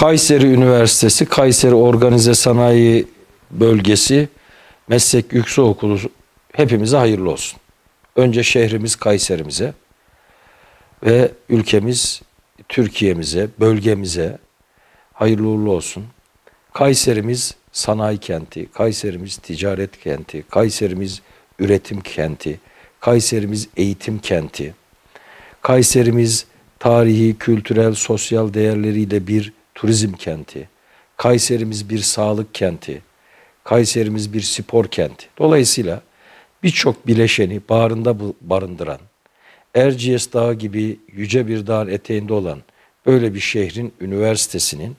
Kayseri Üniversitesi, Kayseri Organize Sanayi Bölgesi Meslek Yüksekokulu hepimize hayırlı olsun. Önce şehrimiz Kayserimize ve ülkemiz Türkiye'mize, bölgemize hayırlı uğurlu olsun. Kayserimiz sanayi kenti, Kayserimiz ticaret kenti, Kayserimiz üretim kenti, Kayserimiz eğitim kenti. Kayserimiz tarihi, kültürel, sosyal değerleriyle bir turizm kenti. Kayserimiz bir sağlık kenti. Kayserimiz bir spor kenti. Dolayısıyla birçok bileşeni bağrında barındıran, Erciyes Dağı gibi yüce bir dağın eteğinde olan böyle bir şehrin üniversitesinin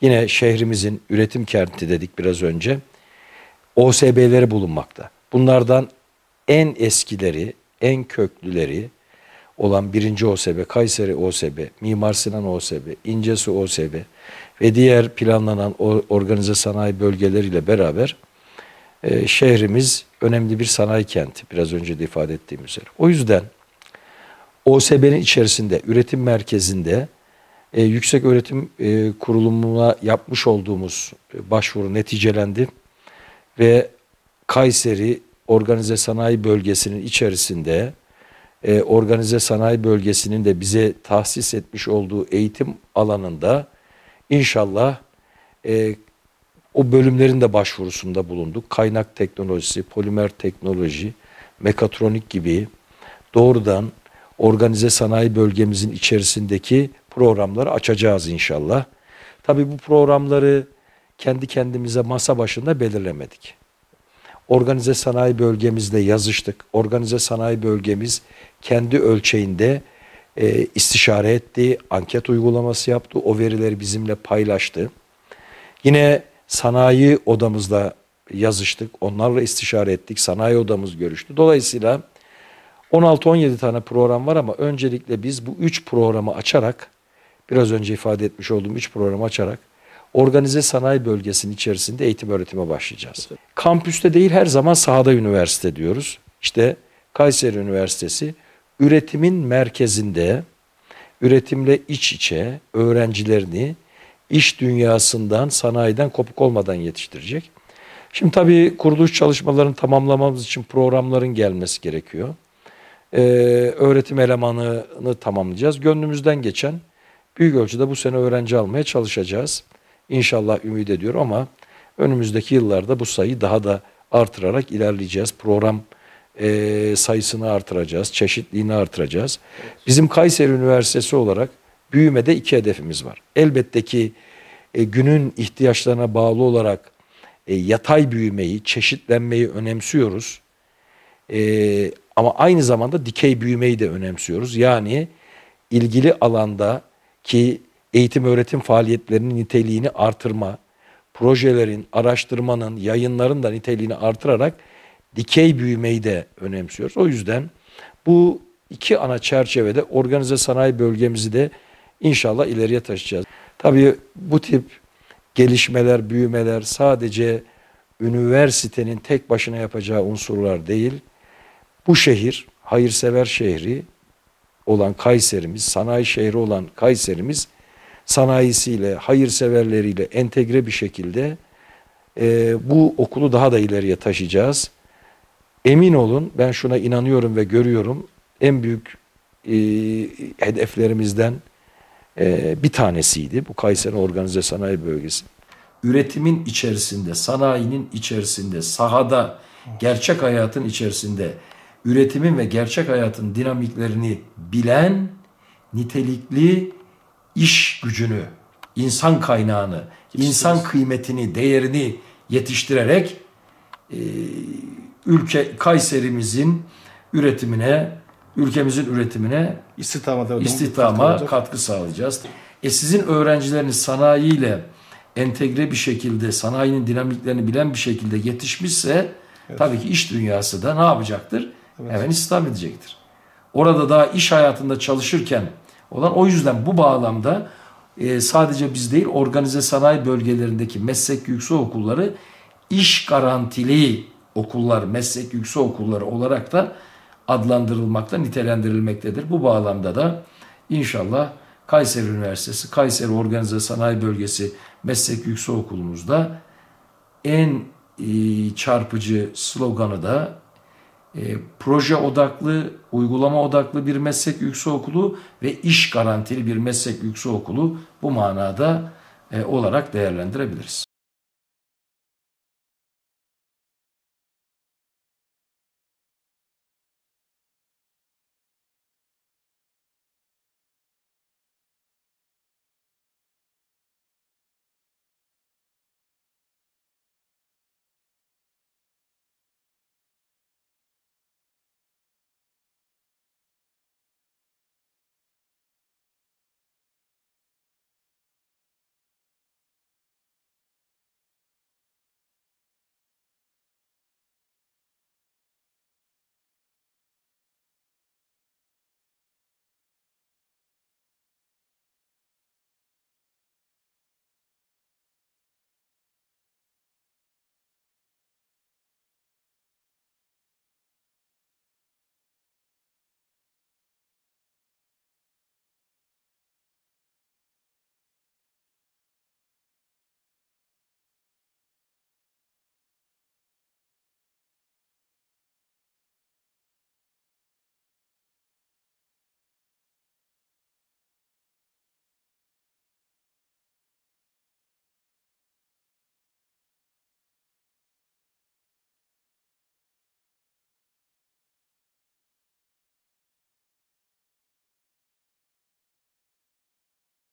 yine şehrimizin üretim kenti dedik biraz önce OSB'leri bulunmakta. Bunlardan en eskileri, en köklüleri olan birinci OSB, Kayseri OSB, Mimar Sinan OSB, İncesu OSB ve diğer planlanan organize sanayi bölgeleriyle beraber e, şehrimiz önemli bir sanayi kenti biraz önce de ifade ettiğim üzere. O yüzden OSB'nin içerisinde, üretim merkezinde e, Yüksek Öğretim e, Kurulumu'na yapmış olduğumuz e, başvuru neticelendi ve Kayseri Organize Sanayi Bölgesi'nin içerisinde e, organize sanayi bölgesinin de bize tahsis etmiş olduğu eğitim alanında inşallah e, o bölümlerin de başvurusunda bulunduk. Kaynak teknolojisi, polimer teknoloji, mekatronik gibi doğrudan organize sanayi bölgemizin içerisindeki programları açacağız inşallah. Tabi bu programları kendi kendimize masa başında belirlemedik. Organize sanayi bölgemizle yazıştık. Organize sanayi bölgemiz kendi ölçeğinde e, istişare etti, anket uygulaması yaptı, o verileri bizimle paylaştı. Yine sanayi odamızla yazıştık, onlarla istişare ettik, sanayi odamız görüştü. Dolayısıyla 16-17 tane program var ama öncelikle biz bu 3 programı açarak, biraz önce ifade etmiş olduğum 3 programı açarak organize sanayi bölgesinin içerisinde eğitim öğretime başlayacağız. Kampüste değil her zaman sahada üniversite diyoruz. İşte Kayseri Üniversitesi üretimin merkezinde, üretimle iç içe öğrencilerini iş dünyasından, sanayiden kopuk olmadan yetiştirecek. Şimdi tabii kuruluş çalışmalarını tamamlamamız için programların gelmesi gerekiyor. Ee, öğretim elemanını tamamlayacağız. Gönlümüzden geçen büyük ölçüde bu sene öğrenci almaya çalışacağız. İnşallah ümit ediyorum ama önümüzdeki yıllarda bu sayıyı daha da artırarak ilerleyeceğiz. Program e, sayısını artıracağız, çeşitliğini artıracağız. Bizim Kayseri Üniversitesi olarak büyümede iki hedefimiz var. Elbette ki e, günün ihtiyaçlarına bağlı olarak e, yatay büyümeyi, çeşitlenmeyi önemsiyoruz. E, ama aynı zamanda dikey büyümeyi de önemsiyoruz. Yani ilgili alanda ki eğitim öğretim faaliyetlerinin niteliğini artırma, projelerin, araştırmanın, yayınların da niteliğini artırarak dikey büyümeyi de önemsiyoruz. O yüzden bu iki ana çerçevede organize sanayi bölgemizi de inşallah ileriye taşıyacağız. Tabii bu tip gelişmeler, büyümeler sadece üniversitenin tek başına yapacağı unsurlar değil. Bu şehir, hayırsever şehri olan Kayserimiz, sanayi şehri olan Kayserimiz sanayisiyle, hayırseverleriyle entegre bir şekilde e, bu okulu daha da ileriye taşıyacağız. Emin olun ben şuna inanıyorum ve görüyorum. En büyük e, hedeflerimizden e, bir tanesiydi bu Kayseri Organize Sanayi Bölgesi. Üretimin içerisinde, sanayinin içerisinde, sahada, gerçek hayatın içerisinde üretimin ve gerçek hayatın dinamiklerini bilen nitelikli iş gücünü, insan kaynağını, insan kıymetini, değerini yetiştirerek e, ülke Kayserimizin üretimine, ülkemizin üretimine istihdama, istihdama katkı sağlayacağız. E sizin öğrencileriniz sanayiyle entegre bir şekilde, sanayinin dinamiklerini bilen bir şekilde yetişmişse evet. tabii ki iş dünyası da ne yapacaktır? Evet. Hemen istihdam edecektir. Orada daha iş hayatında çalışırken olan o yüzden bu bağlamda e, sadece biz değil organize sanayi bölgelerindeki meslek yüksek okulları iş garantili okullar, meslek yüksek okulları olarak da adlandırılmakta, nitelendirilmektedir. Bu bağlamda da inşallah Kayseri Üniversitesi, Kayseri Organize Sanayi Bölgesi Meslek Yüksekokulumuzda en e, çarpıcı sloganı da e, proje odaklı, uygulama odaklı bir meslek yüksekokulu ve iş garantili bir meslek yüksekokulu bu manada e, olarak değerlendirebiliriz.